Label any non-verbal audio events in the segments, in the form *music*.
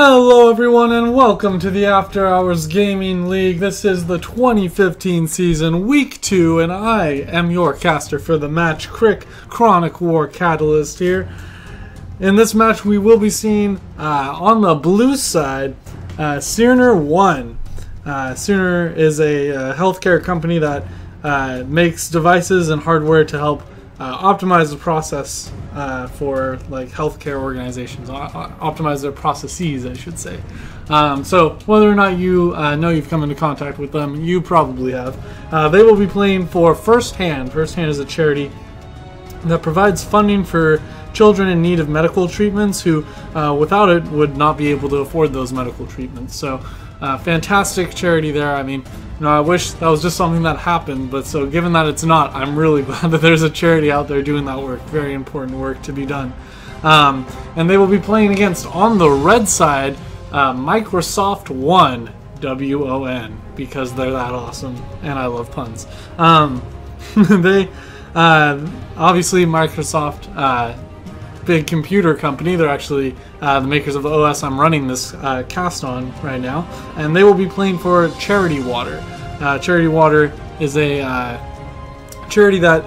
Hello, everyone, and welcome to the After Hours Gaming League. This is the 2015 season, week two, and I am your caster for the match, Cric Chronic War Catalyst here. In this match, we will be seeing uh, on the blue side, uh, Cerner 1. Uh, is a uh, healthcare company that uh, makes devices and hardware to help uh, optimize the process uh, for like healthcare organizations, o- optimize their processes, I should say. Um, so whether or not you uh, know you've come into contact with them, you probably have. Uh, they will be playing for First Hand. First Hand is a charity that provides funding for children in need of medical treatments who, uh, without it, would not be able to afford those medical treatments. So, uh, fantastic charity there. I mean, you know, I wish that was just something that happened, but so given that it's not, I'm really *laughs* glad that there's a charity out there doing that work. Very important work to be done. Um, and they will be playing against on the red side, uh, Microsoft Won. W O N because they're that awesome and I love puns. Um, *laughs* they uh, obviously Microsoft, uh, big computer company. They're actually uh, the makers of the OS I'm running this uh, cast on right now, and they will be playing for Charity Water. Uh, Charity Water is a uh, charity that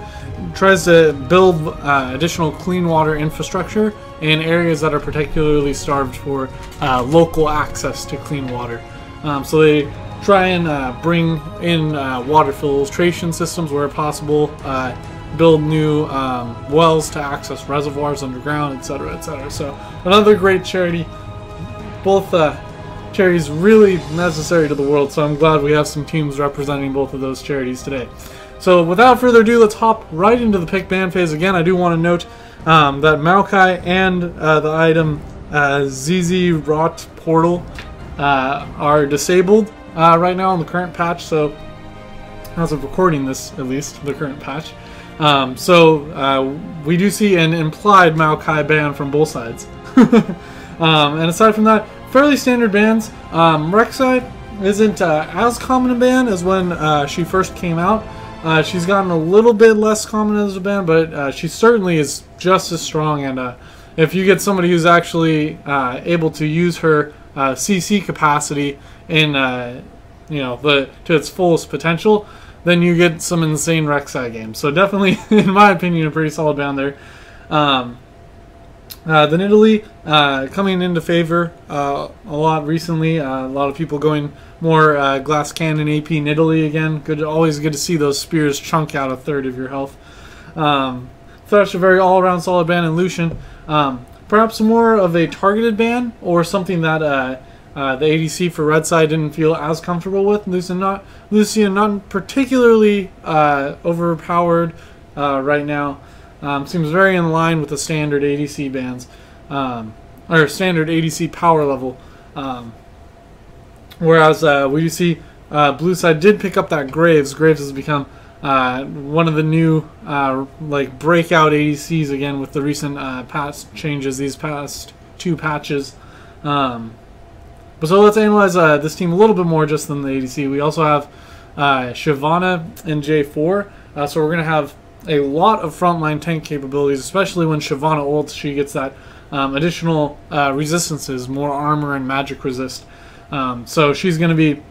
tries to build uh, additional clean water infrastructure in areas that are particularly starved for uh, local access to clean water. Um, so they try and bring in water filtration systems where possible, build new um, wells to access reservoirs underground, etc., etc. So another great charity. Both uh, charities really necessary to the world. So I'm glad we have some teams representing both of those charities today. So without further ado, let's hop right into the pick ban phase. Again, I do want to note um, that Maokai and uh, the item uh, Zz'Rot Portal uh, are disabled uh, right now on the current patch. So as of recording this, at least the current patch. Um, so uh, we do see an implied Maokai ban from both sides. *laughs* um, and aside from that, fairly standard bans. Um, Rek'Sai isn't uh, as common a ban as when uh, she first came out. Uh, she's gotten a little bit less common as a ban, but uh, she certainly is just as strong. And uh, if you get somebody who's actually able to use her CC capacity in you know the to its fullest potential, then you get some insane Rek'Sai games. So definitely, *laughs* in my opinion, a pretty solid ban there. Um, uh, the Nidalee uh, coming into favor uh, a lot recently. Uh, a lot of people going more uh, glass cannon AP Nidalee again. Good, always good to see those spears chunk out a third of your health. Um, Thresh a very all-around solid ban, and Lucian um, perhaps more of a targeted ban or something that uh, the ADC for Red Side didn't feel as comfortable with. Lucian not Lucian not particularly uh, overpowered uh, right now. Um, seems very in line with the standard ADC bands um, or standard ADC power level. Um, whereas uh, we see uh, Blue Side did pick up that Graves. Graves has become uh, one of the new like breakout ADCs again with the recent patch changes. These past two patches. Um, but so let's analyze uh, this team a little bit more just than the ADC. We also have uh, Shyvana and J4. Uh, so we're going to have a lot of frontline tank capabilities, especially when Shyvana ults. She gets that um, additional uh, resistances, more armor and magic resist. Um, so she's going to be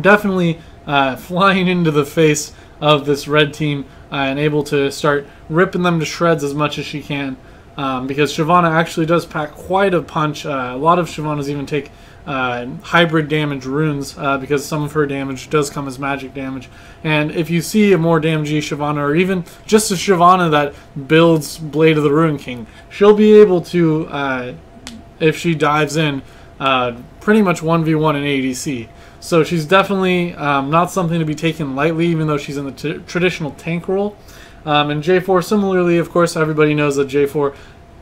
definitely uh, *laughs* flying into the face of this red team uh, and able to start ripping them to shreds as much as she can. Um, because Shyvana actually does pack quite a punch. Uh, a lot of Shyvanas even take uh, hybrid damage runes uh, because some of her damage does come as magic damage. And if you see a more damagey Shyvana, or even just a Shyvana that builds Blade of the Ruined King, she'll be able to, uh, if she dives in, uh, pretty much 1v1 in ADC. So she's definitely um, not something to be taken lightly, even though she's in the traditional tank role. Um, and J4, similarly, of course, everybody knows that J4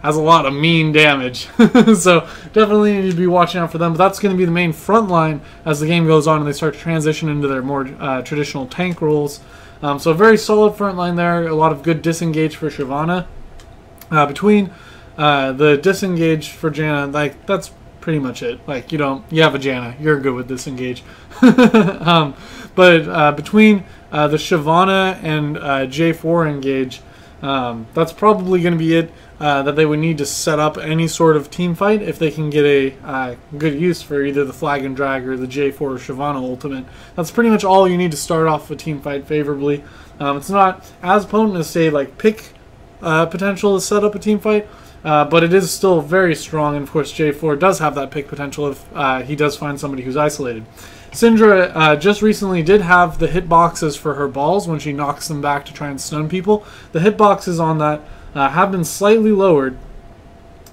has a lot of mean damage. *laughs* so definitely need to be watching out for them. But that's going to be the main front line as the game goes on and they start to transition into their more uh, traditional tank roles. Um, so very solid front line there. A lot of good disengage for Shyvana. Uh, between uh, the disengage for Janna, like that's pretty much it. Like you don't, you have a Janna, you're good with disengage. *laughs* um, but uh, between uh, the Shyvana and uh, J4 engage, Um, that's probably going to be it uh, that they would need to set up any sort of team fight if they can get a uh, good use for either the Flag and Drag or the J4 or Shyvana Ultimate. That's pretty much all you need to start off a team fight favorably. Um, it's not as potent as, say, like Pick uh, potential to set up a team fight, uh, but it is still very strong, and of course J4 does have that pick potential if uh, he does find somebody who's isolated. Syndra uh, just recently did have the hitboxes for her balls when she knocks them back to try and stun people. The hitboxes on that uh, have been slightly lowered.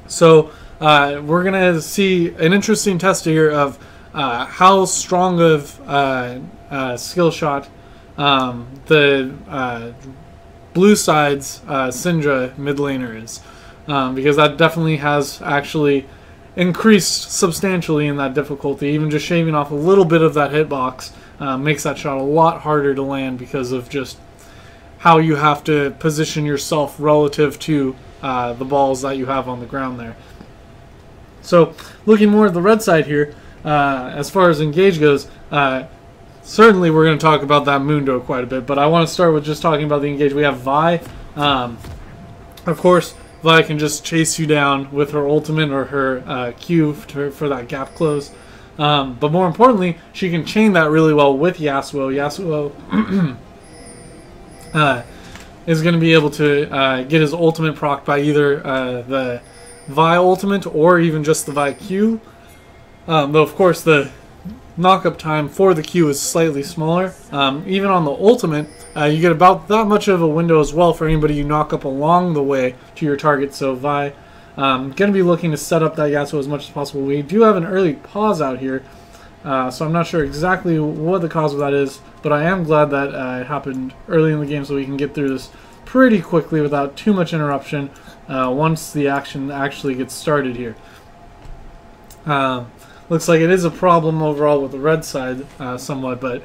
So uh, we're going to see an interesting test here of uh, how strong of uh, uh, skill shot um, the blue side's Syndra mid laner is. Um, because that definitely has actually increased substantially in that difficulty. Even just shaving off a little bit of that hitbox uh, makes that shot a lot harder to land because of just how you have to position yourself relative to uh, the balls that you have on the ground there. So, looking more at the red side here, uh, as far as engage goes, uh, certainly we're going to talk about that Mundo quite a bit, but I want to start with just talking about the engage. We have Vi. Um, of course, Vi can just chase you down with her ultimate or her uh, Q for, for that gap close. Um, but more importantly, she can chain that really well with Yasuo. Yasuo *clears throat* uh, is going to be able to uh, get his ultimate proc by either uh, the Vi ultimate or even just the Vi Q. Um, though, of course, the knockup time for the Q is slightly smaller. Um, even on the ultimate, uh, you get about that much of a window as well for anybody you knock up along the way to your target. So Vi, um, going to be looking to set up that Yasuo as much as possible. We do have an early pause out here, uh, so I'm not sure exactly what the cause of that is, but I am glad that uh, it happened early in the game so we can get through this pretty quickly without too much interruption uh, once the action actually gets started here. Uh, looks like it is a problem overall with the red side uh, somewhat, but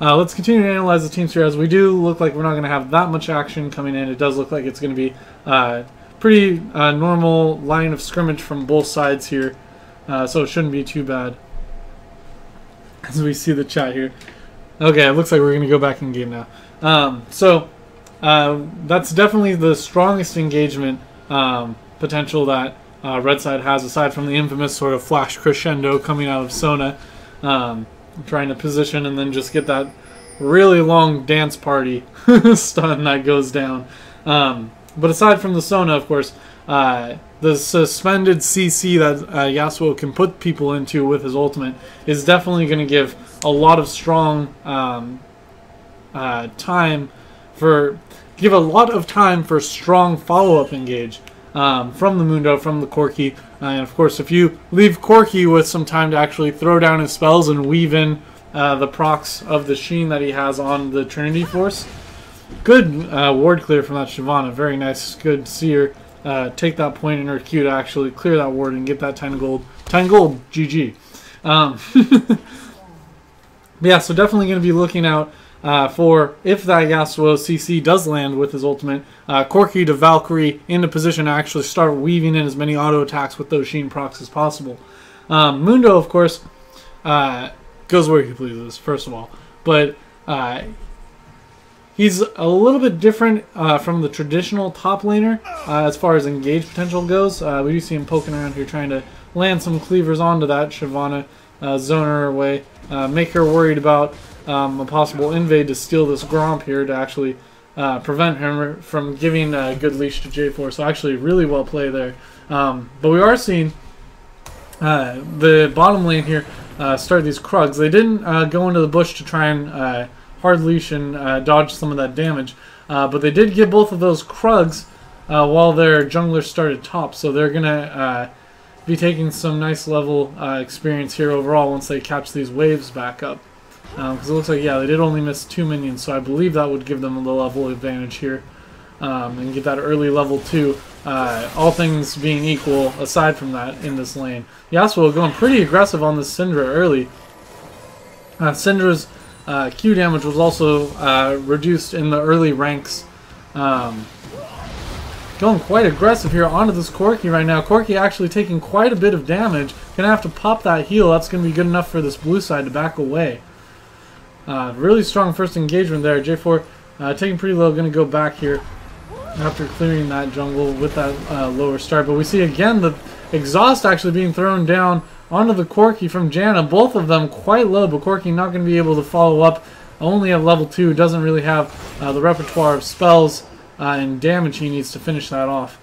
uh, let's continue to analyze the teams here as we do look like we're not going to have that much action coming in. It does look like it's going to be uh, pretty uh, normal line of scrimmage from both sides here, uh, so it shouldn't be too bad. As we see the chat here. Okay, it looks like we're going to go back in game now. Um, so uh, that's definitely the strongest engagement um, potential that uh, Red Side has, aside from the infamous sort of flash crescendo coming out of Sona. Um, trying to position and then just get that really long dance party *laughs* stun that goes down. Um, but aside from the Sona, of course, uh, the suspended CC that uh, Yasuo can put people into with his ultimate is definitely going to give a lot of strong um, uh, time for give a lot of time for strong follow-up engage um, from the Mundo, from the Corki. Uh, and of course, if you leave Corki with some time to actually throw down his spells and weave in uh, the procs of the Sheen that he has on the Trinity Force, good uh, ward clear from that Shyvana. Very nice. Good seer. uh, take that point in her Q to actually clear that ward and get that 10 gold. 10 gold, GG. Um, *laughs* yeah, so definitely going to be looking out uh, for if that Yasuo CC does land with his ultimate, uh, Corki to Valkyrie into position to actually start weaving in as many auto attacks with those Sheen procs as possible. Um, Mundo, of course, uh, goes where he pleases, first of all. But uh, he's a little bit different uh, from the traditional top laner uh, as far as engage potential goes. We do see him poking around here trying to land some cleavers onto that Shyvana, uh, zone away, make her worried about um, a possible invade to steal this Gromp here to actually uh, prevent him from giving a good leash to J4. So actually really well played there. Um, but we are seeing uh, the bottom lane here uh, start these Krugs. They didn't uh, go into the bush to try and uh, hard leash and uh, dodge some of that damage. but they did get both of those Krugs while their jungler started top. So they're going to be taking some nice level experience here overall once they catch these waves back up. Because um, it looks like, yeah, they did only miss two minions, so I believe that would give them the level advantage here. Um, and get that early level 2. Uh, all things being equal, aside from that, in this lane. Yasuo going pretty aggressive on this Syndra early. Uh, Syndra's uh, Q damage was also uh, reduced in the early ranks. Um, going quite aggressive here onto this Corki right now. Corki actually taking quite a bit of damage. Gonna have to pop that heal. That's gonna be good enough for this blue side to back away. Uh, really strong first engagement there. J4 uh, taking pretty low, going to go back here. after clearing that jungle with that uh, lower start. But we see again the exhaust actually being thrown down onto the Corki from Janna. Both of them quite low, but Corki not going to be able to follow up. Only at level 2, doesn't really have uh, the repertoire of spells uh, and damage he needs to finish that off.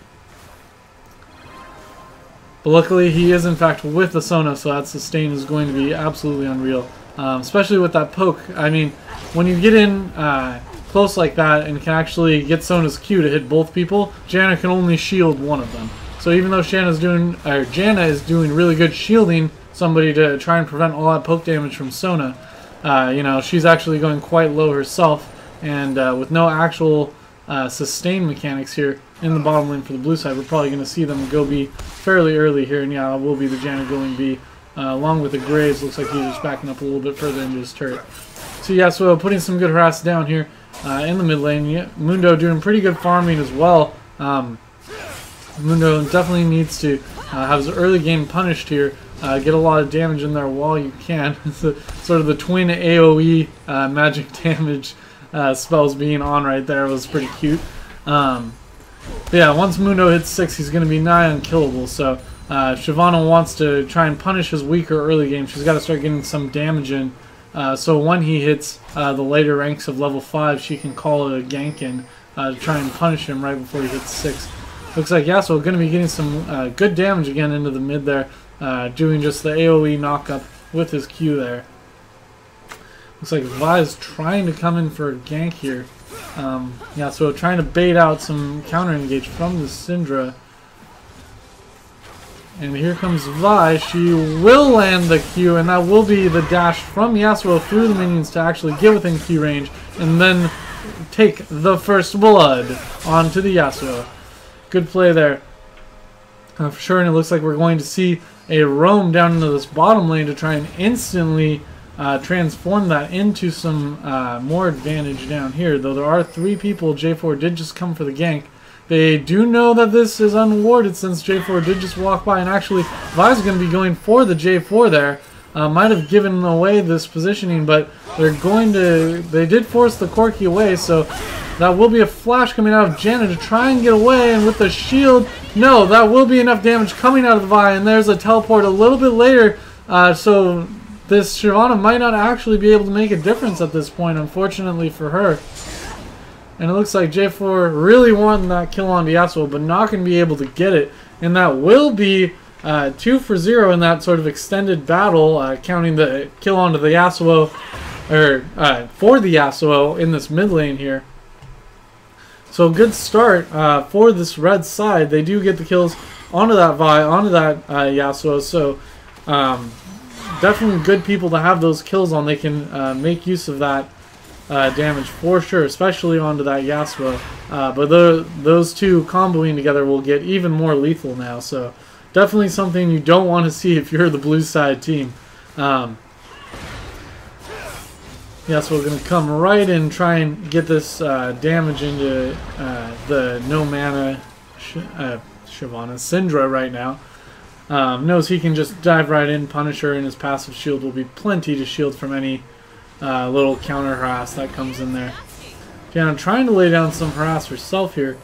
But luckily he is in fact with the Sona, so that sustain is going to be absolutely unreal. Um, especially with that poke. I mean, when you get in uh, close like that and can actually get Sona's Q to hit both people, Janna can only shield one of them. So even though Shanna's doing, or Janna is doing really good shielding somebody to try and prevent all that poke damage from Sona, uh, you know, she's actually going quite low herself. And uh, with no actual uh, sustain mechanics here in the bottom lane for the blue side, we're probably going to see them go B fairly early here. And yeah, will be the Janna going B. Uh, along with the Graves, looks like he's just backing up a little bit further into his turret. So yeah, so putting some good harass down here uh, in the mid lane. Yeah, Mundo doing pretty good farming as well. Um, Mundo definitely needs to uh, have his early game punished here. Uh, get a lot of damage in there while you can. *laughs* sort of the twin AoE uh, magic *laughs* damage uh, spells being on right there was pretty cute. Um, yeah, once Mundo hits 6, he's going to be nigh unkillable. So uh, Shyvana wants to try and punish his weaker early game. She's got to start getting some damage in. Uh, so when he hits uh, the later ranks of level 5, she can call it a gank in uh, to try and punish him right before he hits 6. Looks like Yasuo going to be getting some uh, good damage again into the mid there, uh, doing just the AoE knockup with his Q there. Looks like Vi's trying to come in for a gank here. Um, yeah, so trying to bait out some counter engage from the Syndra. And here comes Vi. She will land the Q, and that will be the dash from Yasuo through the minions to actually get within Q range, and then take the first blood onto the Yasuo. Good play there. Uh, for sure, and it looks like we're going to see a roam down into this bottom lane to try and instantly uh, transform that into some uh, more advantage down here. Though there are three people, J4 did just come for the gank. They do know that this is unwarded since J4 did just walk by, and actually Vi's going to be going for the J4 there. Uh, might have given away this positioning, but they're going to... They did force the Corki away, so that will be a flash coming out of Janna to try and get away, and with the shield... No, that will be enough damage coming out of the Vi, and there's a teleport a little bit later, uh, so this Shyvana might not actually be able to make a difference at this point, unfortunately for her. And it looks like J4 really wanting that kill on Yasuo, but not going to be able to get it. And that will be uh, 2 for 0 in that sort of extended battle, uh, counting the kill onto the Yasuo, or uh, for the Yasuo in this mid lane here. So good start uh, for this red side. They do get the kills onto that Vi, onto that uh, Yasuo, so um, definitely good people to have those kills on. They can uh, make use of that uh, damage for sure, especially onto that Yasuo. Uh, but the, those two comboing together will get even more lethal now, so definitely something you don't want to see if you're the blue side team. Um, yes, we're going to come right in try and get this uh, damage into uh, the no mana Sh uh, Shyvana Syndra right now. Um, knows he can just dive right in, punish her, and his passive shield will be plenty to shield from any uh, little counter harass that comes in there. Yeah, I'm trying to lay down some harass herself here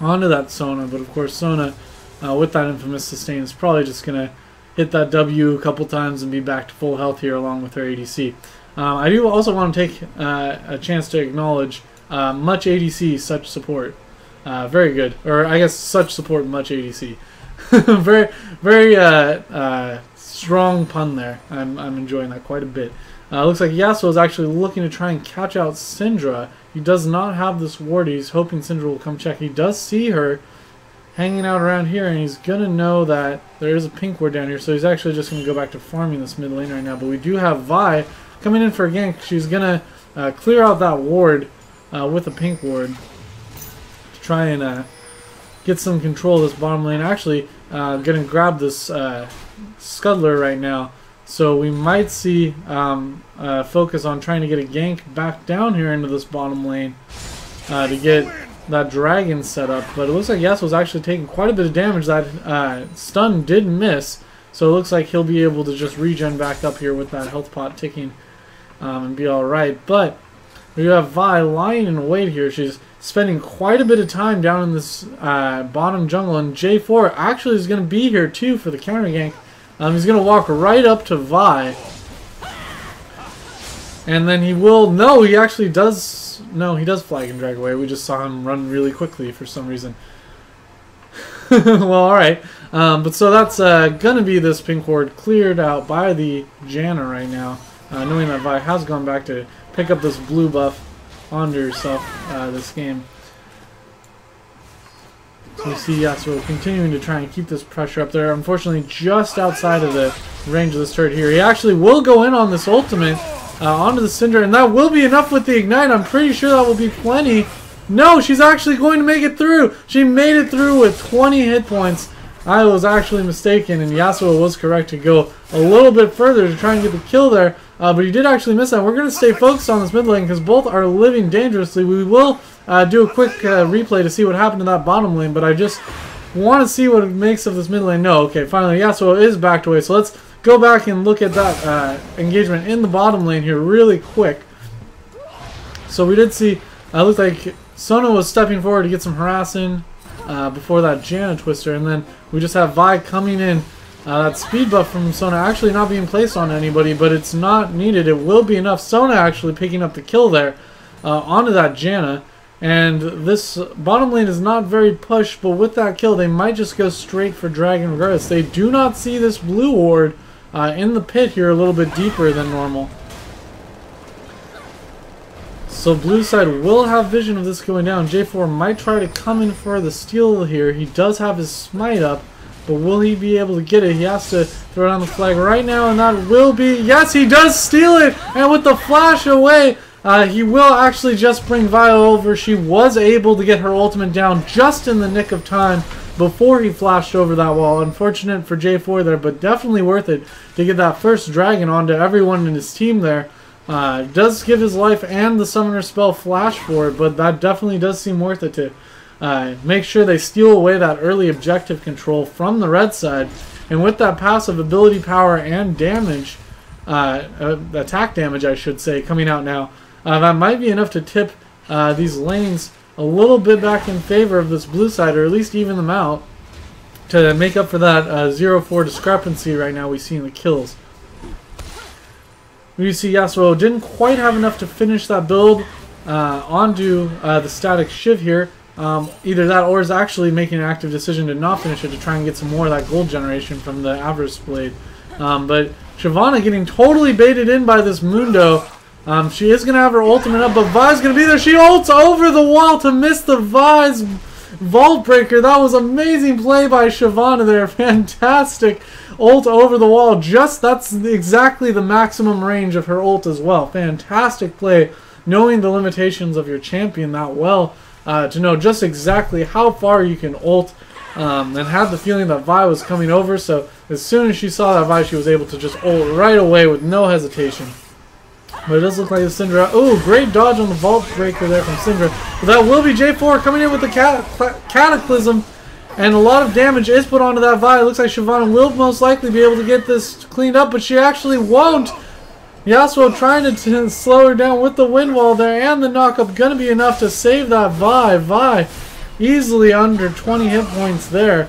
onto that Sona, but of course Sona, uh, with that infamous sustain, is probably just going to hit that W a couple times and be back to full health here along with her ADC. Um, I do also want to take uh, a chance to acknowledge uh, much ADC, such support. Uh, very good. Or I guess such support, much ADC. *laughs* very, very uh, uh, strong pun there. I'm, I'm enjoying that quite a bit. Uh, looks like Yasuo is actually looking to try and catch out Syndra. He does not have this ward. He's hoping Syndra will come check. He does see her hanging out around here, and he's going to know that there is a pink ward down here, so he's actually just going to go back to farming this mid lane right now. But we do have Vi coming in for a gank. She's going to uh, clear out that ward uh, with a pink ward to try and uh, get some control of this bottom lane. Actually, uh, going to grab this uh, Scuttler right now. So we might see um, uh, focus on trying to get a gank back down here into this bottom lane uh, to get that dragon set up. But it looks like Yasuo's actually taking quite a bit of damage. That uh, stun did miss, so it looks like he'll be able to just regen back up here with that health pot ticking um, and be alright. But We have Vi lying in wait here. She's spending quite a bit of time down in this uh, bottom jungle, and J4 actually is going to be here too for the counter gank. Um, he's going to walk right up to Vi. And then he will... No, he actually does... No, he does flag and drag away. We just saw him run really quickly for some reason. *laughs* well, alright. Um, but so that's uh, going to be this pink ward cleared out by the Janna right now. Uh, knowing that Vi has gone back to pick up this blue buff onto herself uh, this game. You see Yasuo continuing to try and keep this pressure up there. Unfortunately, just outside of the range of this turret here. He actually will go in on this ultimate uh, onto the Syndra, and that will be enough with the Ignite. I'm pretty sure that will be plenty. No, she's actually going to make it through. She made it through with 20 hit points. I was actually mistaken, and Yasuo was correct to go a little bit further to try and get the kill there. Uh, but he did actually miss that. We're going to stay focused on this mid lane because both are living dangerously. We will uh, do a quick uh, replay to see what happened to that bottom lane, but I just want to see what it makes of this mid lane. No, okay, finally Yasuo is backed away. So let's go back and look at that uh, engagement in the bottom lane here really quick. So we did see, uh, looked like Sona was stepping forward to get some harassing uh, before that Janna Twister, and then we just have Vi coming in. Uh, that speed buff from Sona actually not being placed on anybody, but it's not needed. It will be enough. Sona actually picking up the kill there uh, onto that Janna. And this bottom lane is not very pushed, but with that kill, they might just go straight for Dragon regardless. They do not see this blue ward uh, in the pit here a little bit deeper than normal. So blue side will have vision of this going down. J4 might try to come in for the steal here. He does have his smite up, but will he be able to get it? He has to throw down the flag right now, and that will be... Yes, he does steal it! And with the flash away, uh, he will actually just bring Vio over. She was able to get her ultimate down just in the nick of time before he flashed over that wall. Unfortunate for J4 there, but definitely worth it to get that first dragon onto everyone in his team there. Uh, does give his life and the summoner spell flash for it, but that definitely does seem worth it to uh, make sure they steal away that early objective control from the red side. And with that passive ability power and damage, uh, uh attack damage I should say, coming out now, uh, that might be enough to tip uh, these lanes a little bit back in favor of this blue side, or at least even them out, to make up for that 0-4 discrepancy right now we see in the kills. We see Yasuo didn't quite have enough to finish that build uh, onto uh, the Statikk Shiv here. Um, either that or is actually making an active decision to not finish it to try and get some more of that gold generation from the Avarice Blade. Um, but Shyvana getting totally baited in by this Mundo. Um, she is going to have her ultimate up, but Vi's going to be there. She ults over the wall to miss the Vi's Vault Breaker. That was amazing play by Shyvana there. *laughs* Fantastic ult over the wall. Just that's exactly the maximum range of her ult as well. Fantastic play, knowing the limitations of your champion that well, uh, to know just exactly how far you can ult. Um, and had the feeling that Vi was coming over, so as soon as she saw that Vi, she was able to just ult right away with no hesitation. But it does look like the Syndra. Oh, great dodge on the Vault Breaker there from Syndra. But that will be J4 coming in with the cat Cataclysm. And a lot of damage is put onto that Vi. It looks like Shyvana will most likely be able to get this cleaned up, but she actually won't. Yasuo trying to slow her down with the wind wall there, and the knockup to be enough to save that Vi. Vi easily under 20 hit points there.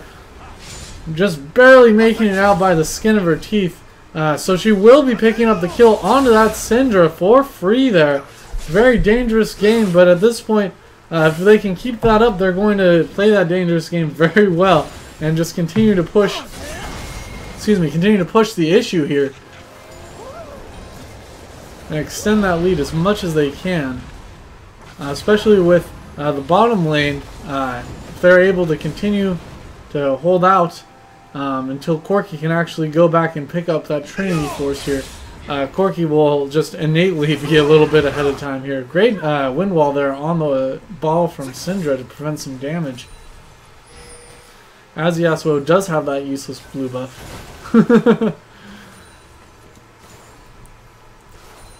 Just barely making it out by the skin of her teeth. Uh, so she will be picking up the kill onto that Syndra for free there. Very dangerous game, but at this point, uh, if they can keep that up, they're going to play that dangerous game *laughs* very well and just continue to push, excuse me, continue to push the issue here and extend that lead as much as they can, uh, especially with uh, the bottom lane. Uh, if they're able to continue to hold out um, until Corki can actually go back and pick up that Trinity Force here uh, Corki will just innately *laughs* be a little bit ahead of time here. Great uh, wind wall there on the ball from Syndra to prevent some damage. As Yasuo does have that useless blue buff. *laughs*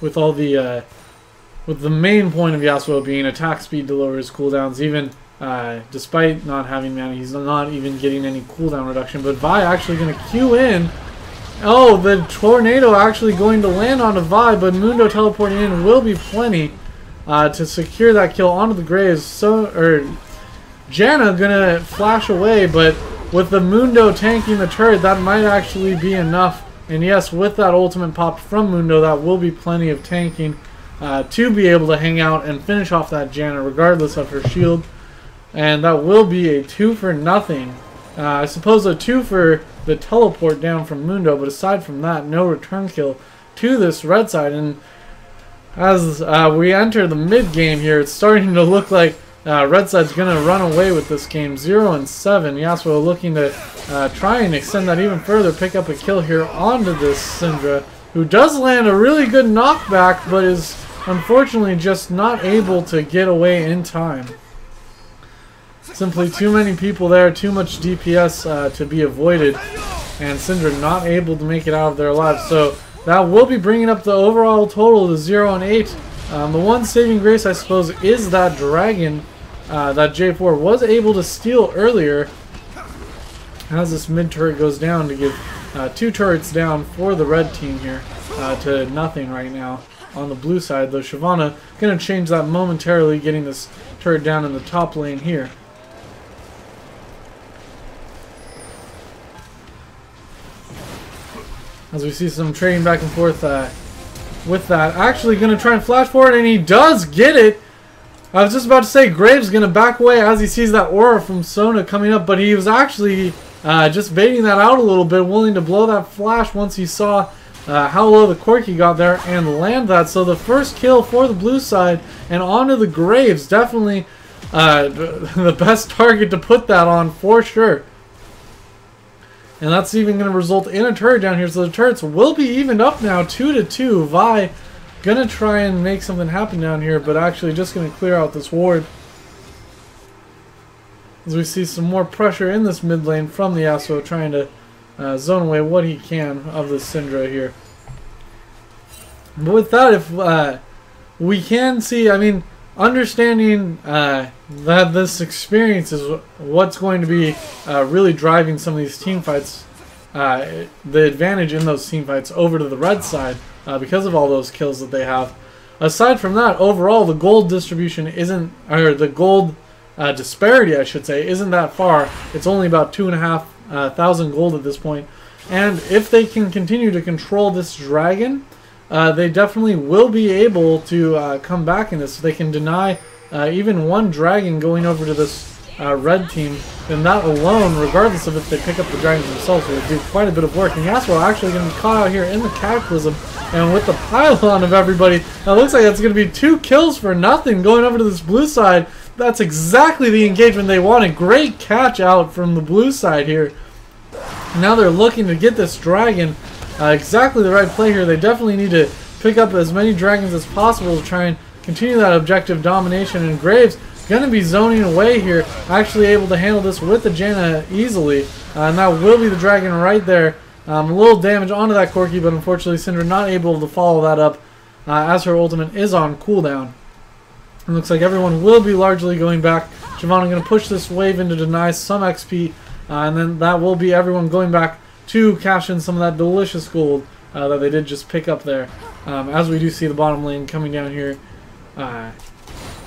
with all the uh, with the main point of Yasuo being attack speed to lower his cooldowns, even uh, despite not having mana, he's not even getting any cooldown reduction. But Vi actually going to queue in Oh, the tornado actually going to land on Vi, but Mundo teleporting in will be plenty. uh, to secure that kill onto the Graves. So, or Janna gonna flash away, but with the Mundo tanking the turret, that might actually be enough. And yes, with that ultimate pop from Mundo, that will be plenty of tanking uh, to be able to hang out and finish off that Janna regardless of her shield. And that will be a two for nothing. Uh, I suppose a two for the teleport down from Mundo, but aside from that, no return kill to this red side. And as uh, we enter the mid game here, it's starting to look like uh, Red Side's going to run away with this game. 0 and 7. Yasuo looking to uh, try and extend that even further. Pick up a kill here onto this Syndra, who does land a really good knockback, but is unfortunately just not able to get away in time. Simply too many people there, too much DPS uh, to be avoided, and Syndra not able to make it out of their lives. So that will be bringing up the overall total to 0 and 8. Um, the one saving grace, I suppose, is that dragon uh, that J4 was able to steal earlier as this mid turret goes down to give uh, two turrets down for the red team here uh, to nothing right now on the blue side. Though Shyvana going to change that momentarily, getting this turret down in the top lane here. As we see some trading back and forth uh, with that. Actually going to try and flash forward, and he does get it. I was just about to say Graves going to back away as he sees that aura from Sona coming up, but he was actually uh, just baiting that out a little bit, willing to blow that flash once he saw uh, how low the Corki got there and land that. So the first kill for the blue side and onto the Graves. Definitely uh, *laughs* the best target to put that on for sure. And that's even going to result in a turret down here. So the turrets will be evened up now, 2 to 2. Vi to try and make something happen down here, but actually just to clear out this ward. As we see some more pressure in this mid lane from the Yasuo, trying to uh, zone away what he can of the Syndra here. But with that, if uh, we can see, I mean, understanding uh, that this experience is what's going to be uh, really driving some of these team fights, uh, the advantage in those team fights over to the red side uh, because of all those kills that they have. Aside from that, overall the gold distribution isn't, or the gold uh, disparity, I should say, isn't that far. It's only about two and a half uh, thousand gold at this point. And if they can continue to control this dragon, uh, they definitely will be able to uh, come back in this. They can deny uh, even one dragon going over to this uh, red team, then that alone, regardless of if they pick up the dragons themselves, will do quite a bit of work. And Yasuo actually going to be caught out here in the Cataclysm, and with the pylon of everybody, it looks like it's going to be two kills for nothing going over to this blue side. That's exactly the engagement they wanted. Great catch out from the blue side here. Now they're looking to get this dragon uh, exactly the right play here. They definitely need to pick up as many dragons as possible to try and continue that objective domination. And Graves going to be zoning away here, actually able to handle this with the Janna easily. Uh, and that will be the dragon right there. Um, a little damage onto that Corki, but unfortunately Syndra not able to follow that up uh, as her ultimate is on cooldown. It looks like everyone will be largely going back. Shyvana going to push this wave into deny some XP, uh, and then that will be everyone going back to cash in some of that delicious gold uh, that they did just pick up there. Um, as we do see the bottom lane coming down here, uh,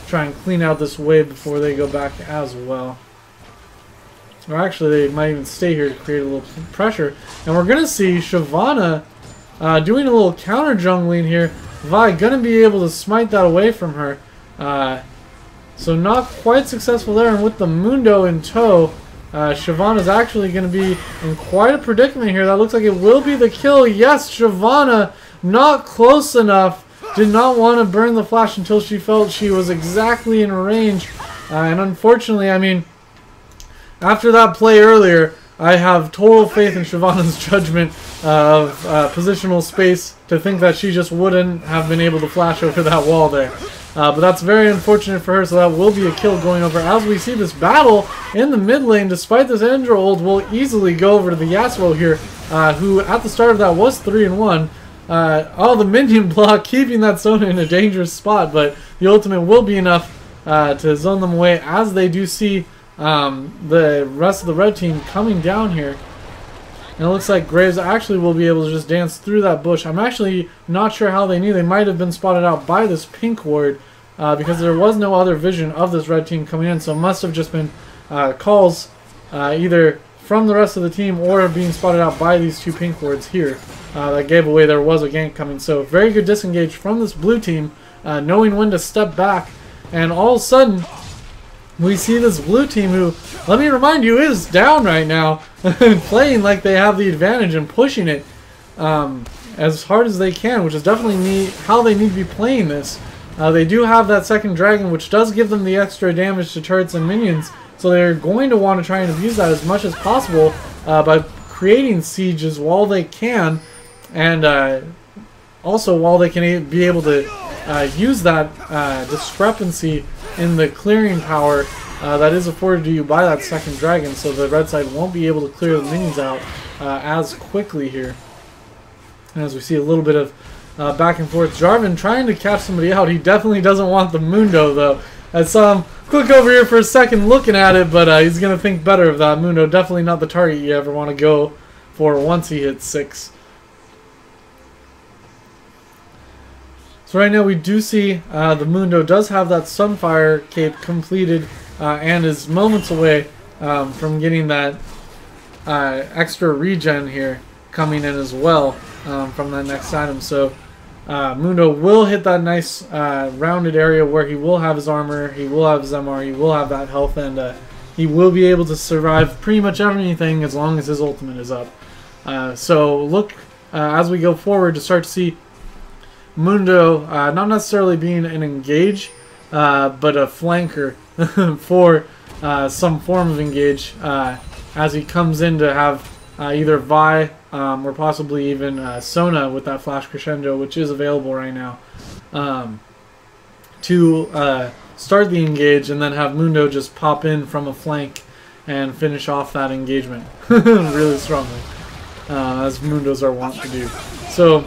try and clean out this wave before they go back as well. Or actually, they might even stay here to create a little pressure. And we're going to see Shyvana uh, doing a little counter jungling here. Vi going to be able to smite that away from her. Uh, so not quite successful there. And with the Mundo in tow, uh, Shyvana is actually going to be in quite a predicament here. That looks like it will be the kill. Yes, Shyvana not close enough. Did not want to burn the flash until she felt she was exactly in range. Uh, and unfortunately, I mean, after that play earlier, I have total faith in Shyvana's judgment of uh, positional space to think that she just wouldn't have been able to flash over that wall there. Uh, but that's very unfortunate for her, so that will be a kill going over. As we see this battle in the mid lane, despite this Syndra ult, will easily go over to the Yasuo here, uh, who at the start of that was 3 and 1. Uh, oh, the minion *laughs* block keeping that Sona in a dangerous spot, but the ultimate will be enough uh, to zone them away as they do see um, the rest of the red team coming down here. And it looks like Graves actually will be able to just dance through that bush. I'm actually not sure how they knew. They might have been spotted out by this pink ward. uh, because there was no other vision of this red team coming in, so it must have just been uh, calls uh, either from the rest of the team or being spotted out by these two pink wards here uh, that gave away there was a gank coming. So very good disengage from this blue team, uh, knowing when to step back, and all of a sudden we see this blue team who, let me remind you, is down right now, *laughs* playing like they have the advantage and pushing it um, as hard as they can, which is definitely need, how they need to be playing this. Uh, they do have that second dragon, which does give them the extra damage to turrets and minions, so they're going to want to try and abuse that as much as possible uh, by creating sieges while they can, and uh, also while they can be able to uh, use that uh, discrepancy in the clearing power uh, that is afforded to you by that second dragon, so the red side won't be able to clear the minions out uh, as quickly here. And as we see a little bit of uh, back and forth, Jarvan trying to catch somebody out. He definitely doesn't want the Mundo, though. I saw him over here for a second looking at it, but uh, he's going to think better of that Mundo. Definitely not the target you ever want to go for once he hits 6. So right now we do see uh, the Mundo does have that Sunfire cape completed uh, and is moments away um, from getting that uh, extra regen here coming in as well um, from that next item. So uh, Mundo will hit that nice uh, rounded area where he will have his armor, he will have his MR, he will have that health, and uh, he will be able to survive pretty much everything as long as his ultimate is up. so look as we go forward to start to see Mundo uh, not necessarily being an engage, uh, but a flanker *laughs* for uh, some form of engage uh, as he comes in to have uh, either Vi um, or possibly even uh, Sona with that Flash Crescendo, which is available right now, um, to start the engage and then have Mundo just pop in from a flank and finish off that engagement *laughs* really strongly, as Mundos are wont to do. So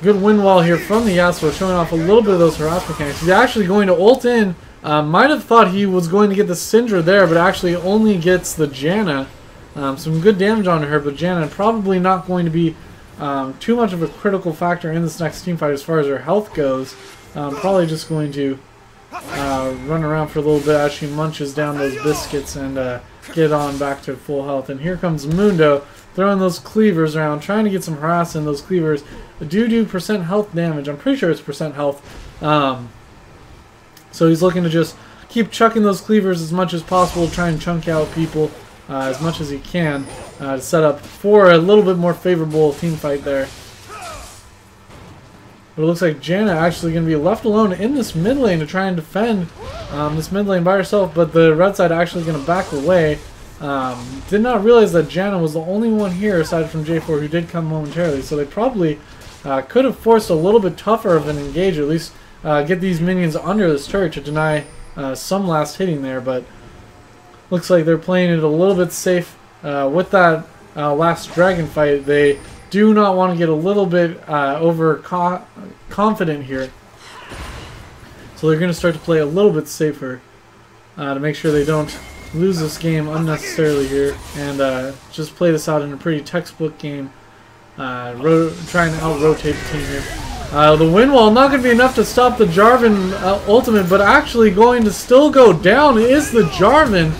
Good wind wall here from the Yasuo, showing off a little bit of those harass mechanics. He's actually going to ult in. Uh, might have thought he was going to get the Syndra there, but actually only gets the Janna. Um, some good damage on her, but Janna probably not going to be um, too much of a critical factor in this next team fight as far as her health goes. Um, probably just going to uh, run around for a little bit as she munches down those biscuits and uh, get on back to full health. And here comes Mundo throwing those cleavers around, trying to get some harass in those cleavers. Do do percent health damage. I'm pretty sure it's percent health. Um, so he's looking to just keep chucking those cleavers as much as possible, try and chunk out people uh, as much as he can uh, to set up for a little bit more favorable team fight there. But it looks like Janna actually going to be left alone in this mid lane to try and defend um, this mid lane by herself, but the red side actually going to back away. Um, did not realize that Janna was the only one here aside from J4 who did come momentarily, so they probably uh, could have forced a little bit tougher of an engage, at least uh, get these minions under this turret to deny uh, some last hitting there, but looks like they're playing it a little bit safe. Uh, with that uh, last dragon fight, they do not want to get a little bit uh, over confident here. So they're going to start to play a little bit safer to make sure they don't lose this game unnecessarily here and uh, just play this out in a pretty textbook game. Uh, trying to out-rotate the team here. Uh, the wind wall not going to be enough to stop the Jarvan uh, ultimate, but actually going to still go down is the Jarvan.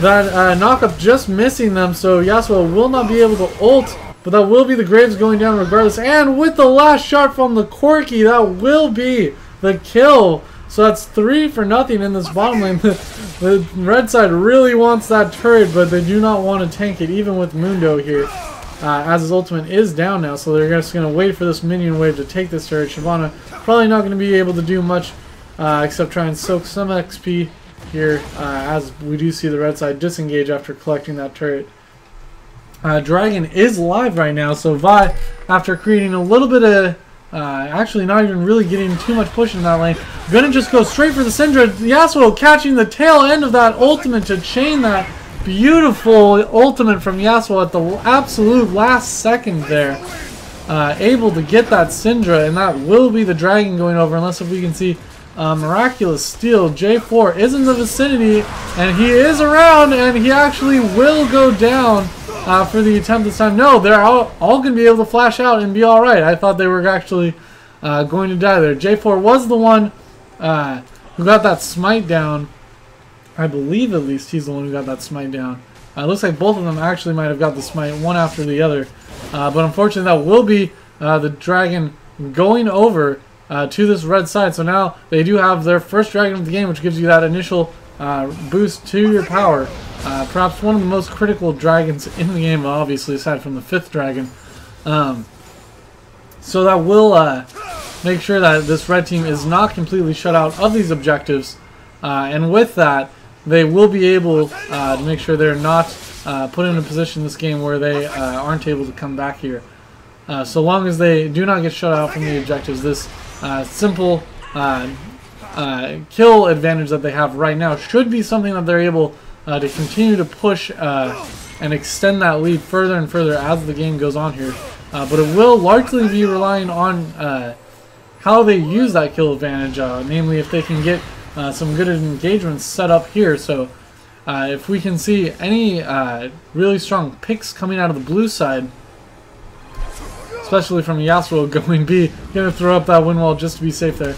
That uh, knockup just missing them, so Yasuo will not be able to ult, but that will be the Graves going down regardless. And with the last shot from the Corki, that will be the kill so that's three for nothing in this bottom lane. *laughs* The, the red side really wants that turret, but they do not want to tank it, even with Mundo here. Uh, as his ultimate is down now, so they're just going to wait for this minion wave to take this turret. Shyvana probably not going to be able to do much uh, except try and soak some XP here, uh, as we do see the red side disengage after collecting that turret. Uh, Dragon is live right now, so Vi, after creating a little bit of uh, actually, not even really getting too much push in that lane. Gonna just go straight for the Syndra. Yasuo catching the tail end of that ultimate to chain that beautiful ultimate from Yasuo at the absolute last second there. Uh, able to get that Syndra, and that will be the dragon going over, unless if we can see uh, Miraculous Steal. J4 is in the vicinity, and he is around, and he actually will go down uh, for the attempt this time. No, they're all, all going to be able to flash out and be alright. I thought they were actually uh, going to die there. J4 was the one uh, who got that smite down. I believe at least he's the one who got that smite down. Uh, looks like both of them actually might have got the smite, one after the other. Uh, but unfortunately, that will be uh, the dragon going over to this red side. So now they do have their first dragon of the game, which gives you that initial uh, boost to your power. Uh, perhaps one of the most critical dragons in the game, obviously, aside from the fifth dragon. Um, so that will make sure that this red team is not completely shut out of these objectives. and with that, they will be able uh, to make sure they're not uh, put in a position in this game where they uh, aren't able to come back here. Uh, so long as they do not get shut out from the objectives, this uh, simple uh, kill advantage that they have right now should be something that they're able to continue to push and extend that lead further and further as the game goes on here. but it will largely be relying on how they use that kill advantage, namely if they can get uh, some good engagements set up here. So uh, if we can see any uh, really strong picks coming out of the blue side, especially from Yasuo *laughs* going B, gonna throw up that wind wall just to be safe there.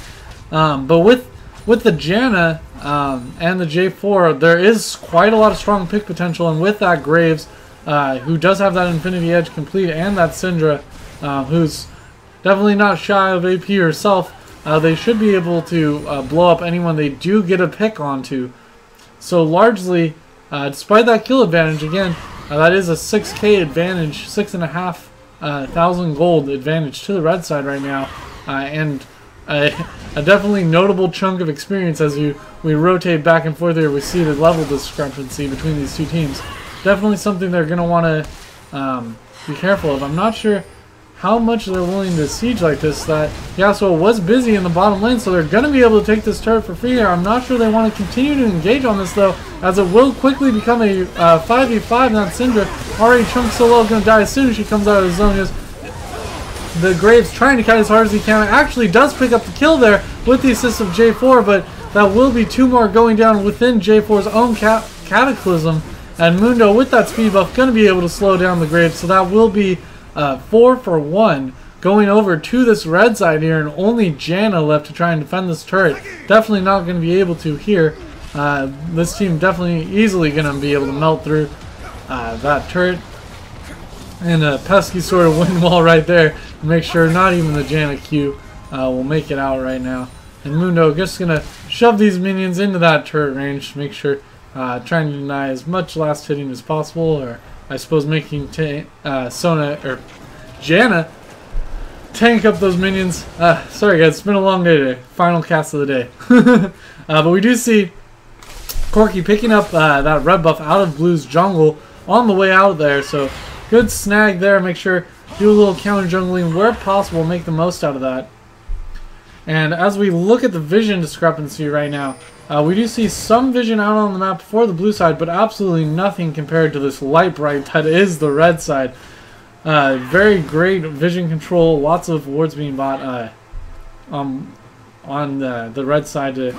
Um, but with with the Janna um, and the J4, there is quite a lot of strong pick potential, and with that Graves, uh, who does have that Infinity Edge complete, and that Syndra, uh, who's definitely not shy of AP herself, uh, they should be able to uh, blow up anyone they do get a pick onto. So largely, uh, despite that kill advantage, again, uh, that is a 6k advantage, 6.5 uh, thousand gold advantage to the red side right now. And a, a, definitely notable chunk of experience as you we rotate back and forth here. We see the level discrepancy between these two teams. Definitely something they're going to want to um, be careful of. I'm not sure how much they're willing to siege like this that Yasuo was busy in the bottom lane, so they're going to be able to take this turret for free here. I'm not sure they want to continue to engage on this, though, as it will quickly become a uh, 5v5. Now Syndra already chunks so low, going to die as soon as she comes out of the zone. Just the Graves trying to kite as hard as he can. Actually does pick up the kill there with the assist of J4, but that will be two more going down within J4's own ca Cataclysm. And Mundo, with that speed buff, going to be able to slow down the Graves, so that will be uh, four for one going over to this red side here and only Janna left to try and defend this turret. Definitely not going to be able to here. Uh, this team definitely easily going to be able to melt through uh, that turret. And a pesky sort of *laughs* wind wall right there to make sure not even the Janna Q uh, will make it out right now. And Mundo just going to shove these minions into that turret range to make sure uh, trying to deny as much last hitting as possible or I suppose making uh, Sona or Janna tank up those minions. Uh, sorry guys, it's been a long day today. Final cast of the day. *laughs* uh, but we do see Corki picking up uh, that red buff out of Blue's jungle on the way out there. So good snag there. Make sure do a little counter jungling where possible. Make the most out of that. And as we look at the vision discrepancy right now, uh, we do see some vision out on the map for the blue side, but absolutely nothing compared to this light bright that is the red side. Uh, very great vision control, lots of wards being bought uh, um, on the, the red side to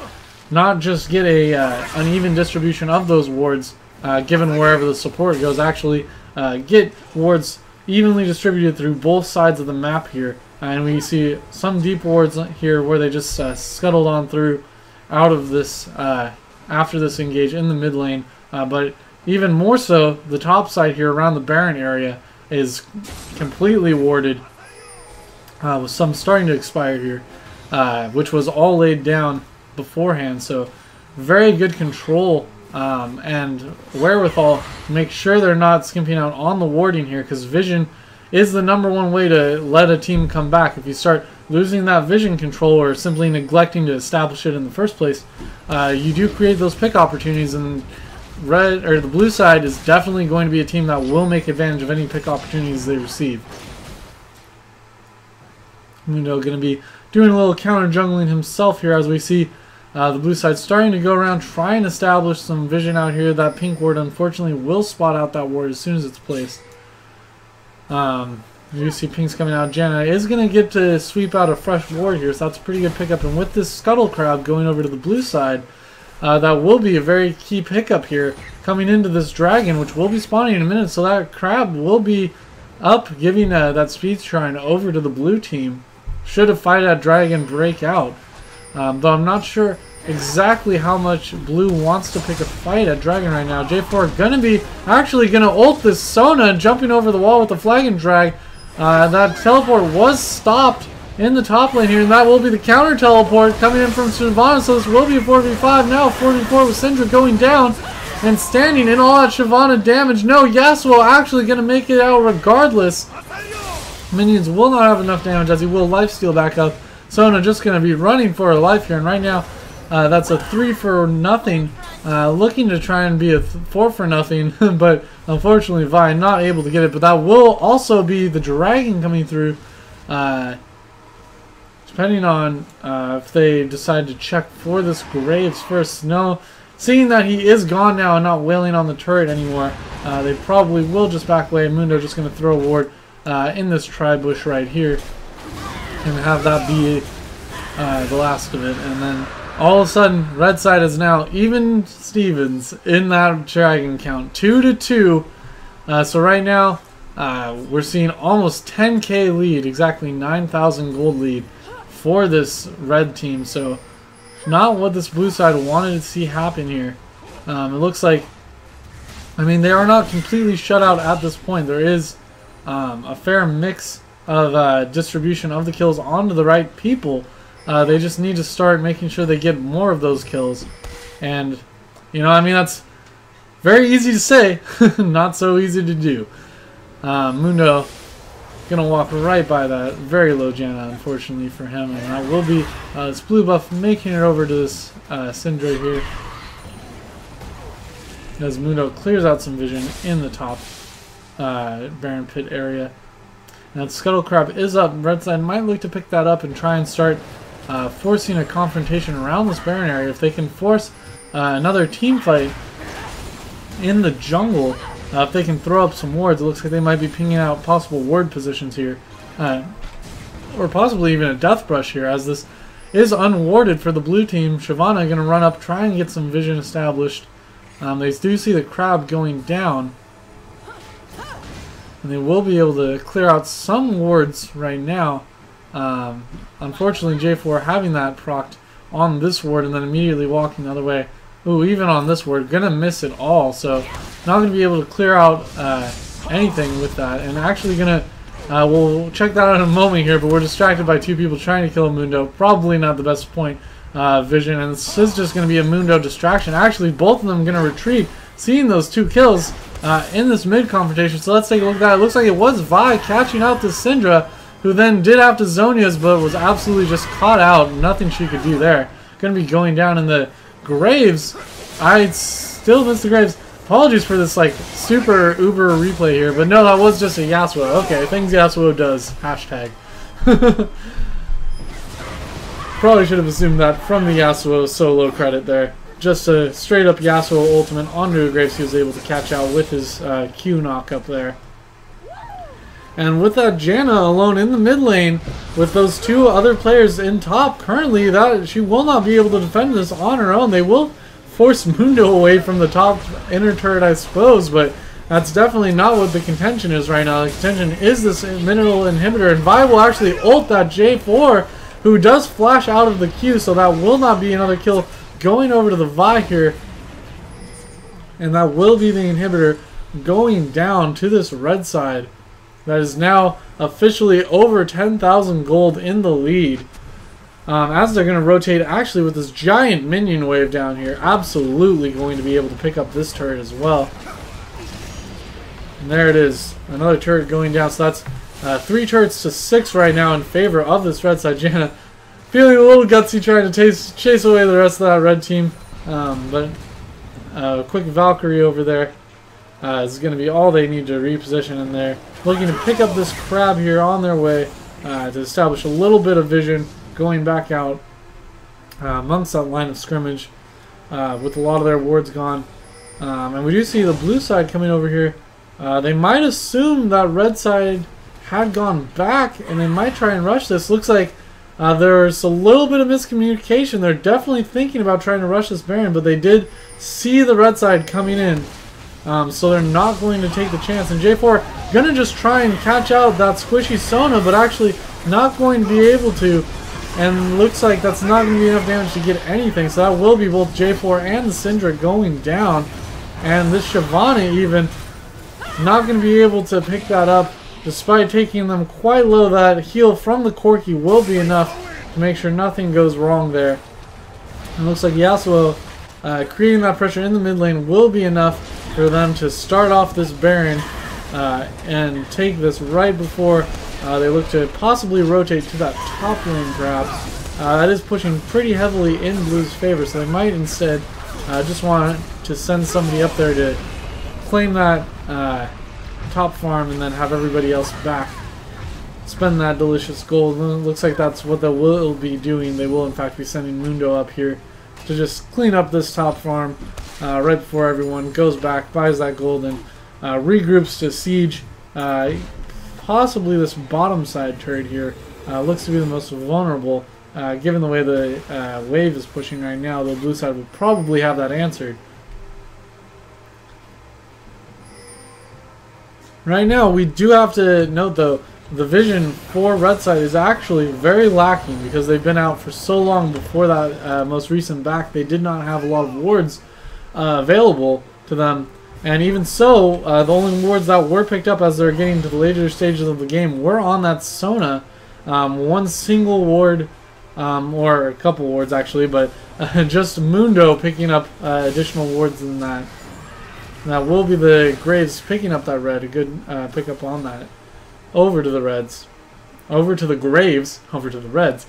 not just get a uh, uneven distribution of those wards, uh, given wherever the support goes, actually uh, get wards evenly distributed through both sides of the map here. and we see some deep wards here where they just scuttled on through out of this uh, after this engage in the mid lane. Uh, but even more so, the top side here around the Baron area is completely warded uh, with some starting to expire here, uh, which was all laid down beforehand. So very good control um, and wherewithal make sure they're not skimping out on the warding here because vision is the number one way to let a team come back. If you start losing that vision control or simply neglecting to establish it in the first place, uh, you do create those pick opportunities and red or the blue side is definitely going to be a team that will make advantage of any pick opportunities they receive. Mundo going to be doing a little counter jungling himself here as we see uh, the blue side starting to go around, try and establish some vision out here. That pink ward unfortunately will spot out that ward as soon as it's placed. Um, you see pinks coming out. Janna is going to get to sweep out a fresh ward here, so that's a pretty good pickup. And with this Scuttle Crab going over to the blue side, uh, that will be a very key pickup here coming into this dragon, which will be spawning in a minute. So that crab will be up, giving uh, that speed shrine over to the blue team. should a fight at Dragon break out. Um, though I'm not sure exactly how much Blue wants to pick a fight at Dragon right now. J4 gonna be actually gonna ult this Sona jumping over the wall with the Flagon Drag. Uh, that teleport was stopped in the top lane here, and that will be the counter teleport coming in from Shyvana, so this will be a 4v5 now. 4v4 with Syndra going down and standing in all that Shyvana damage. No, Yasuo actually to make it out regardless. Minions will not have enough damage as he will lifesteal back up. Sona just going to be running for her life here, and right now uh, that's a three for nothing. Uh, looking to try and be a four for nothing, *laughs* but unfortunately Vi not able to get it. But that will also be the dragon coming through. Uh, depending on uh, if they decide to check for this Graves first. No, seeing that he is gone now and not wailing on the turret anymore, uh, they probably will just back away. Mundo just going to throw a ward uh, in this tri-bush right here and have that be the last of it. And then all of a sudden, red side is now even Stevens in that dragon count. 2 to 2. Uh, so right now, uh, we're seeing almost 10k lead, exactly 9,000 gold lead for this red team. So not what this blue side wanted to see happen here. Um, it looks like, I mean, they are not completely shut out at this point. There is um, a fair mix of uh, distribution of the kills onto the right people. Uh, they just need to start making sure they get more of those kills. And, you know, I mean, that's very easy to say, *laughs* not so easy to do. Uh, Mundo gonna walk right by that. Very low Janna, unfortunately for him. And that will be uh, this blue buff making it over to this uh, Syndra here. As Mundo clears out some vision in the top uh, Baron Pit area. Now Scuttle Crab is up. Red side might look to pick that up and try and start uh, forcing a confrontation around this Baron area. If they can force uh, another team fight in the jungle, uh, if they can throw up some wards, it looks like they might be pinging out possible ward positions here. Uh, or possibly even a death brush here, as this is unwarded for the blue team. Shyvana going to run up, try and get some vision established. Um, they do see the crab going down. And they will be able to clear out some wards right now. Um, unfortunately, J4 having that procced on this ward and then immediately walking the other way. Ooh, even on this ward, gonna miss it all. So not gonna be able to clear out uh, anything with that. And actually gonna, uh, we'll check that out in a moment here, but we're distracted by two people trying to kill a Mundo. Probably not the best point uh, vision, and this is just gonna be a Mundo distraction. Actually, both of them gonna retreat, seeing those two kills uh, in this mid confrontation. So let's take a look at that. It looks like it was Vi catching out this Syndra who then did have to Zhonya's, but was absolutely just caught out. Nothing she could do there. Going to be going down in the graves. I still miss the graves. Apologies for this, like, super uber replay here, but no, that was just a Yasuo. Okay, things Yasuo does. Hashtag. *laughs* Probably should have assumed that from the Yasuo solo credit there. Just a straight up Yasuo ultimate onto Graves he was able to catch out with his uh, Q knock up there. And with that Janna alone in the mid lane, with those two other players in top currently, that she will not be able to defend this on her own. They will force Mundo away from the top inner turret, I suppose, but that's definitely not what the contention is right now. The contention is this mineral inhibitor, and Vi will actually ult that J4, who does flash out of the queue, so that will not be another kill going over to the Vi here. And that will be the inhibitor going down to this red side that is now officially over 10,000 gold in the lead. Um, as they're going to rotate actually with this giant minion wave down here, absolutely going to be able to pick up this turret as well. And there it is, another turret going down. So that's uh, three turrets to six right now in favor of this red side. *laughs* Janna feeling a little gutsy trying to chase, chase away the rest of that red team. Um, but uh, quick Valkyrie over there uh, is going to be all they need to reposition in there. Looking to pick up this crab here on their way uh, to establish a little bit of vision going back out uh, amongst that line of scrimmage uh, with a lot of their wards gone. Um, and we do see the blue side coming over here. Uh, they might assume that red side had gone back and they might try and rush this. Looks like uh, there's a little bit of miscommunication. They're definitely thinking about trying to rush this Baron, but they did see the red side coming in. Um, so they're not going to take the chance. And J4 gonna just try and catch out that squishy Sona, but actually not going to be able to. And looks like that's not going to be enough damage to get anything. So that will be both J4 and Syndra going down. And this Shyvana even not going to be able to pick that up despite taking them quite low. That heal from the Corki will be enough to make sure nothing goes wrong there. It looks like Yasuo uh, creating that pressure in the mid lane will be enough for them to start off this Baron uh, and take this right before uh, they look to possibly rotate to that top lane perhaps. Uh, that is pushing pretty heavily in Blue's favor, so they might instead uh, just want to send somebody up there to claim that uh, top farm and then have everybody else back spend that delicious gold. And it looks like that's what they will be doing. They will in fact be sending Mundo up here to just clean up this top farm uh, right before everyone goes back, buys that gold, and uh, regroups to siege uh, possibly this bottom side turret here. Uh, looks to be the most vulnerable. Uh, given the way the uh, wave is pushing right now, the blue side will probably have that answered. Right now, we do have to note though, the vision for red side is actually very lacking because they've been out for so long before that uh, most recent back. They did not have a lot of wards uh, available to them. And even so, uh, the only wards that were picked up as they're getting to the later stages of the game were on that Sona. Um, one single ward, um, or a couple wards actually, but *laughs* just Mundo picking up uh, additional wards than that. And that will be the Graves picking up that red, a good uh, pickup on that over to the Reds, over to the Graves, *laughs* over to the Reds,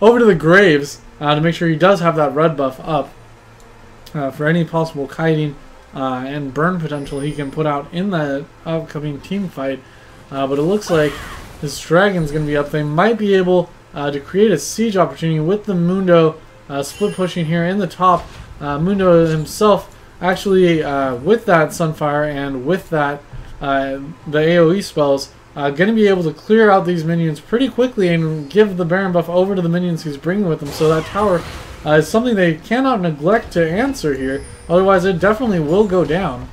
over to the Graves uh, to make sure he does have that red buff up uh, for any possible kiting uh, and burn potential he can put out in the upcoming team fight. Uh, but it looks like this Dragon's going to be up. They might be able uh, to create a siege opportunity with the Mundo split pushing here in the top. Mundo himself actually with that Sunfire and with that the AoE spells uh, going to be able to clear out these minions pretty quickly and give the Baron buff over to the minions he's bringing with him. So that tower uh, is something they cannot neglect to answer here. Otherwise, it definitely will go down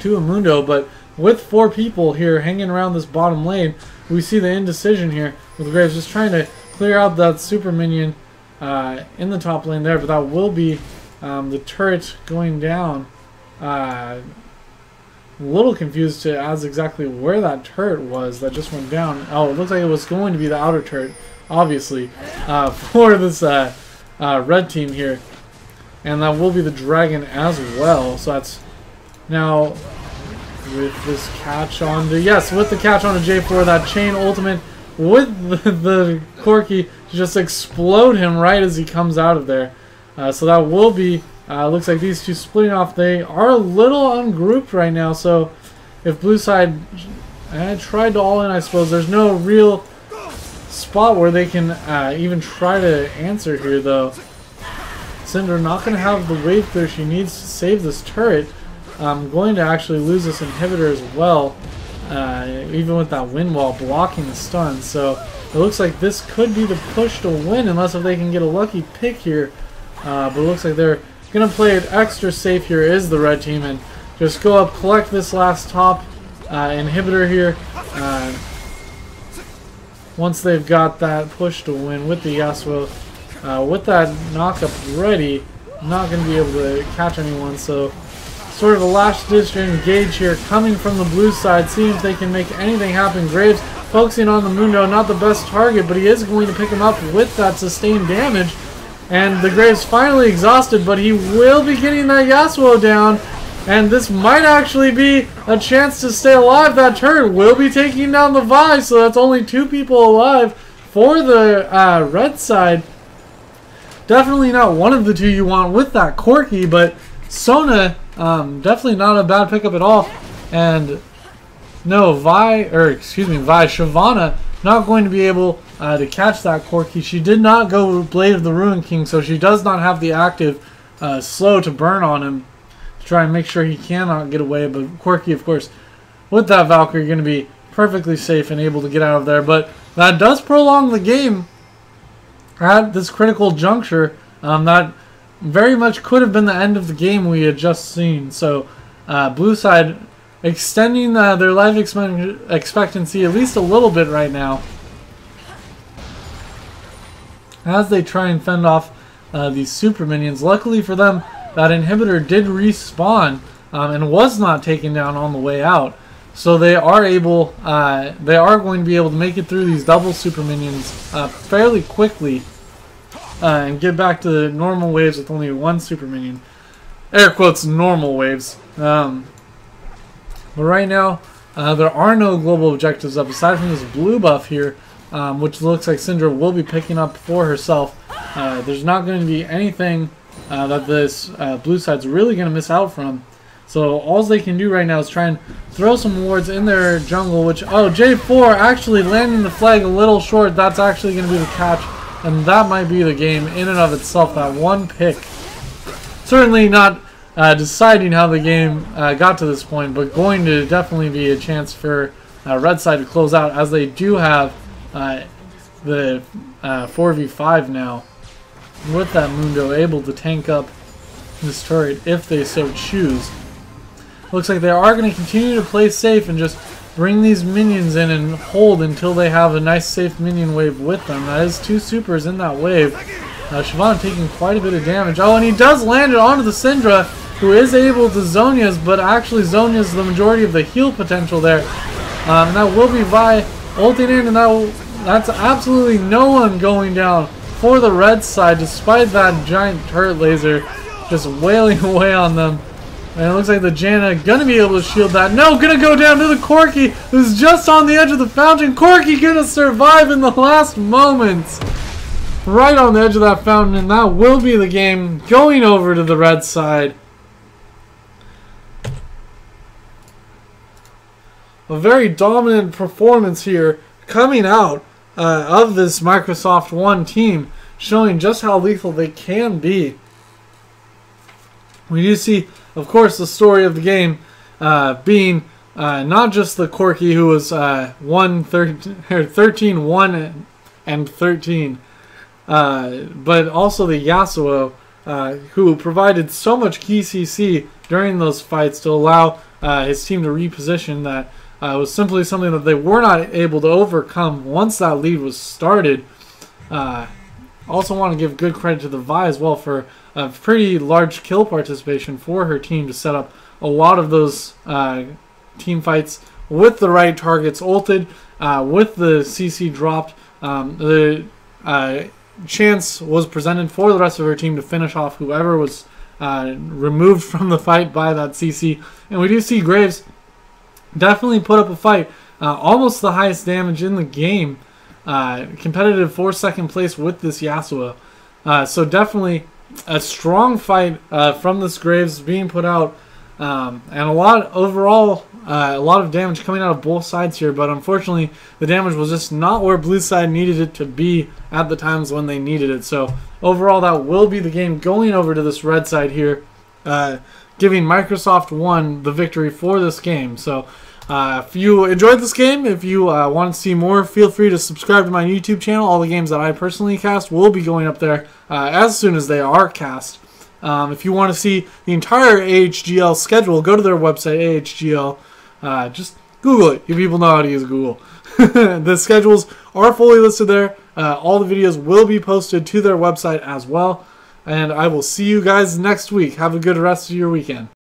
to Amundo. But with four people here hanging around this bottom lane, we see the indecision here with Graves just trying to clear out that super minion uh, in the top lane there. But that will be um, the turret going down. Uh, a little confused to as exactly where that turret was that just went down. Oh, it looks like it was going to be the outer turret, obviously, uh, *laughs* for this uh, uh, red team here. And that will be the dragon as well. So that's now with this catch on the... Yes, with the catch on the J4, that chain ultimate with *laughs* the, the Corki to just explode him right as he comes out of there. Uh, so that will be uh, looks like these two splitting off. They are a little ungrouped right now, so if blue side eh, tried to all in, I suppose there's no real spot where they can uh, even try to answer here, though. Syndra not going to have the wave clear she needs to save this turret. I'm going to actually lose this inhibitor as well, uh, even with that wind wall blocking the stun. So it looks like this could be the push to win, unless if they can get a lucky pick here. Uh, but it looks like they're Gonna play it extra safe here is the red team and just go up, collect this last top uh, inhibitor here. Uh, once they've got that push to win with the Yasuo, uh, with that knockup ready, not going to be able to catch anyone. So sort of a last ditch engage here coming from the blue side, seeing if they can make anything happen. Graves focusing on the Mundo, not the best target, but he is going to pick him up with that sustained damage. And the Graves finally exhausted, but he will be getting that Yasuo down. And this might actually be a chance to stay alive. That turret will be taking down the Vi, so that's only two people alive for the uh, red side. Definitely not one of the two you want with that Corki, but Sona, um, definitely not a bad pickup at all. And no, Vi, or excuse me, Vi Shyvana not going to be able uh, to catch that Corki. She did not go Blade of the Ruined King, so she does not have the active uh, slow to burn on him to try and make sure he cannot get away. But Corki, of course, with that Valkyrie, going to be perfectly safe and able to get out of there. But that does prolong the game at this critical juncture. Um, that very much could have been the end of the game we had just seen. So, uh, blue side extending uh, their life expectancy at least a little bit right now. As they try and fend off uh, these super minions. Luckily for them, that inhibitor did respawn um, and was not taken down on the way out. So they are able, uh, they are going to be able to make it through these double super minions uh, fairly quickly uh, and get back to the normal waves with only one super minion. Air quotes normal waves. Um, but right now, uh, there are no global objectives up aside from this blue buff here, um, which looks like Syndra will be picking up for herself. Uh, there's not going to be anything uh, that this uh, blue side's really going to miss out from. So all they can do right now is try and throw some wards in their jungle, which, oh, J4 actually landing the flag a little short. That's actually going to be the catch, and that might be the game in and of itself, that one pick. Certainly not uh, deciding how the game uh, got to this point, but going to definitely be a chance for uh, Red Side to close out, as they do have uh, the 4v5 uh, now with that Mundo able to tank up this turret if they so choose. Looks like they are going to continue to play safe and just bring these minions in and hold until they have a nice safe minion wave with them. That is two supers in that wave. Uh, Shyvana taking quite a bit of damage. Oh, and he does land it onto the Syndra, who is able to Zhonya's, but actually Zhonya's the majority of the heal potential there. Um, and that will be Vi ulting in, and that will, that's absolutely no one going down for the red side, despite that giant turret laser just wailing *laughs* away on them. And it looks like the Janna gonna be able to shield that. No, gonna go down to the Corki, who's just on the edge of the fountain. Corki gonna survive in the last moments. Right on the edge of that fountain, and that will be the game going over to the red side. A very dominant performance here coming out uh, of this Microsoft Won team, showing just how lethal they can be. We do see, of course, the story of the game uh, being uh, not just the Corki who was uh, 1 *laughs* 13, 1 and 13, uh, but also the Yasuo uh, who provided so much key CC during those fights to allow uh, his team to reposition that uh, it was simply something that they were not able to overcome once that lead was started. Uh, also want to give good credit to the Vi as well for a pretty large kill participation for her team to set up a lot of those uh, team fights with the right targets ulted, uh, with the CC dropped. Um, the uh, chance was presented for the rest of her team to finish off whoever was uh, removed *laughs* from the fight by that CC. And we do see Graves definitely put up a fight. Uh, almost the highest damage in the game. Uh, competitive for second place with this Yasuo. Uh, so definitely a strong fight uh, from this Graves being put out. Um, and a lot overall, uh, a lot of damage coming out of both sides here. But unfortunately, the damage was just not where blue side needed it to be at the times when they needed it. So overall, that will be the game going over to this red side here. Uh, giving Microsoft Won the victory for this game. So uh, if you enjoyed this game, if you uh, want to see more, feel free to subscribe to my YouTube channel. All the games that I personally cast will be going up there uh, as soon as they are cast. Um, if you want to see the entire AHGL schedule, go to their website, AHGL. Uh, just Google it. You people know how to use Google. *laughs* the schedules are fully listed there. Uh, all the videos will be posted to their website as well. And I will see you guys next week. Have a good rest of your weekend.